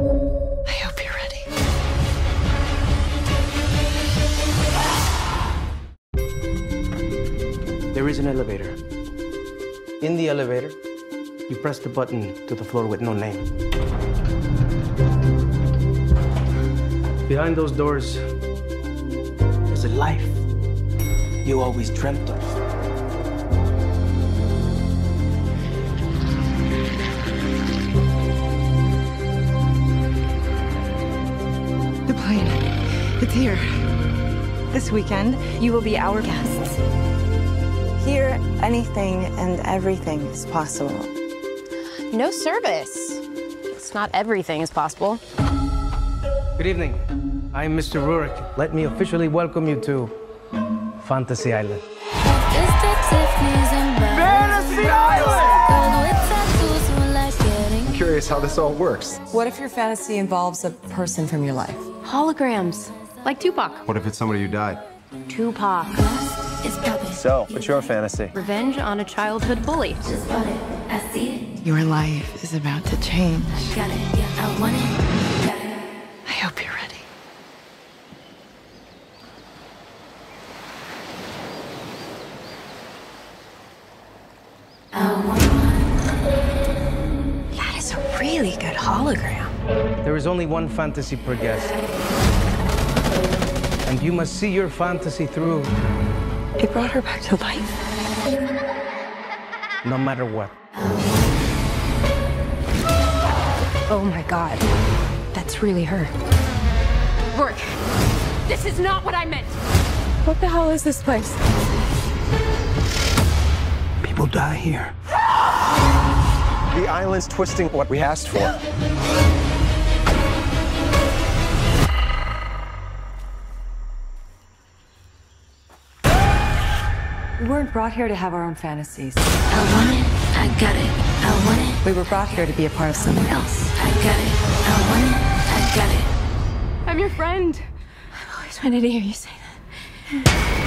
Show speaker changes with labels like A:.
A: I hope you're ready.
B: There is an elevator. In the elevator, you press the button to the floor with no name. Behind those doors, there's a life you always dreamt of.
A: Plane. It's here. This weekend, you will be our guests.
C: Here, anything and everything is possible.
D: No service. It's not everything is possible.
B: Good evening. I'm Mr. Roarke. Let me officially welcome you to Fantasy Island.
E: Fantasy Island! I'm curious how this all works.
C: What if your fantasy involves a person from your life?
D: Holograms, like Tupac.
E: What if it's somebody who died?
D: Tupac.
E: So, what's your fantasy?
D: Revenge on a childhood bully.
A: Your life is about to change. I hope you're ready. That is a really good hologram.
B: There is only one fantasy per guest. And you must see your fantasy through
A: It brought her back to life.
B: no matter what.
D: Oh my god. That's really her. Roarke, this is not what I meant.
A: What the hell is this place?
B: People die here.
E: The island's twisting what we asked for.
C: We weren't brought here to have our own fantasies.
F: I want it, I got it. I want it,
C: We were brought here to be a part of something else.
F: I got it. I want it, I got it.
D: I'm your friend.
A: I've always wanted to hear you say that.